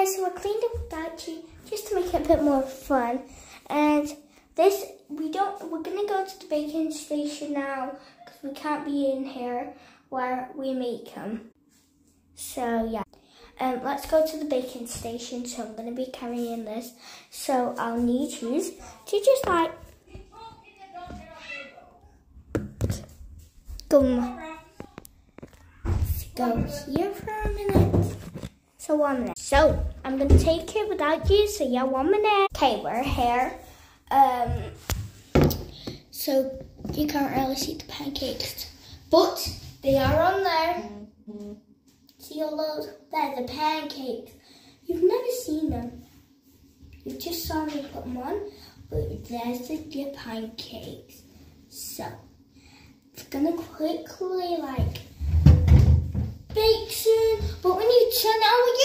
guys, so I cleaned up without you just to make it a bit more fun. And this, we don't, we're gonna go to the baking station now because we can't be in here where we make them. So yeah, um, let's go to the baking station. So I'm gonna be carrying this. So I'll need you to just like go, go here for a minute. So one minute. So I'm gonna take it without you. So yeah, one minute. Okay, we're here. Um, so you can't really see the pancakes, but they are on there. See all those? They're the pancakes. You've never seen them. You just saw me put them on, but there's the good pancakes. So it's gonna quickly like bake soon. But when you turn guys